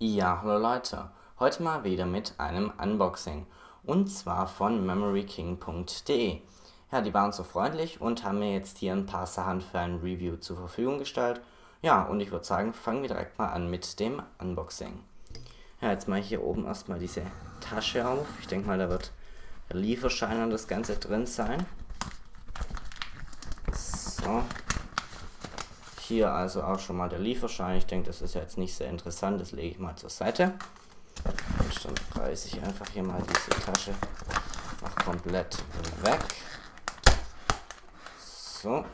Ja, hallo Leute. Heute mal wieder mit einem Unboxing. Und zwar von memoryking.de. Ja, die waren so freundlich und haben mir jetzt hier ein paar Sachen für ein Review zur Verfügung gestellt. Ja, und ich würde sagen, fangen wir direkt mal an mit dem Unboxing. Ja, jetzt mache ich hier oben erstmal diese Tasche auf. Ich denke mal, da wird der Lieferschein und das Ganze drin sein. So, hier also auch schon mal der Lieferschein. Ich denke, das ist jetzt nicht sehr interessant. Das lege ich mal zur Seite. Und dann reiße ich einfach hier mal diese Tasche noch komplett weg. So.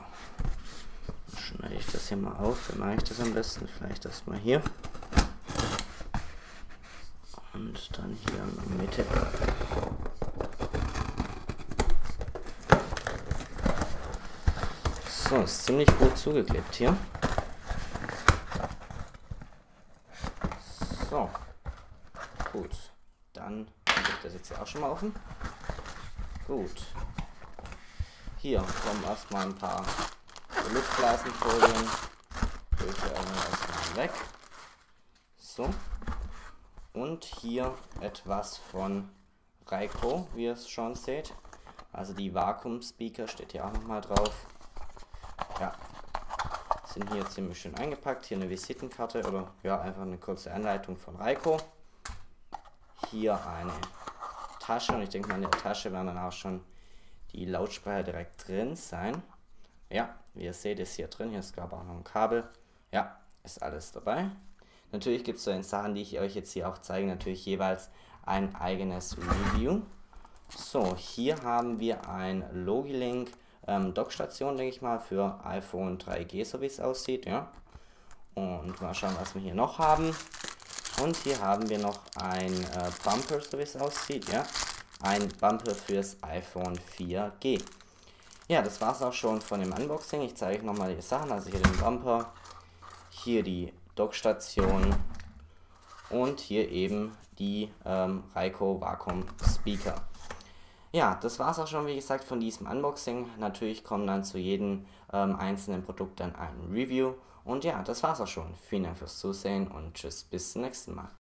Dann schneide ich das hier mal auf. Wie mache ich das am besten? Vielleicht erstmal hier. Und dann hier in der Mitte. So, ist ziemlich gut zugeklebt hier. So. Gut. Dann ich das jetzt hier auch schon mal offen. Gut. Hier kommen erstmal ein paar Luftblasenfolien. Ich erstmal weg. So. Und hier etwas von Raiko, wie ihr es schon seht. Also die Vakuum-Speaker steht hier auch nochmal drauf. Sind hier ziemlich schön eingepackt. Hier eine Visitenkarte oder ja, einfach eine kurze Anleitung von Reiko. Hier eine Tasche und ich denke mal in der Tasche werden dann auch schon die Lautsprecher direkt drin sein. Ja, wie ihr seht, ist hier drin. Hier ist glaube auch noch ein Kabel. Ja, ist alles dabei. Natürlich gibt es so den Sachen, die ich euch jetzt hier auch zeige, natürlich jeweils ein eigenes Review. So, hier haben wir ein Logilink ähm, Dockstation, denke ich mal, für iPhone 3G, so wie es aussieht, ja. Und mal schauen, was wir hier noch haben. Und hier haben wir noch ein äh, Bumper, so wie es aussieht, ja. Ein Bumper fürs iPhone 4G. Ja, das war es auch schon von dem Unboxing. Ich zeige euch nochmal die Sachen. Also hier den Bumper, hier die Dockstation und hier eben die ähm, Raiko Vacuum Speaker. Ja, das war es auch schon, wie gesagt, von diesem Unboxing. Natürlich kommt dann zu jedem ähm, einzelnen Produkt dann ein Review. Und ja, das war's auch schon. Vielen Dank fürs Zusehen und tschüss, bis zum nächsten Mal.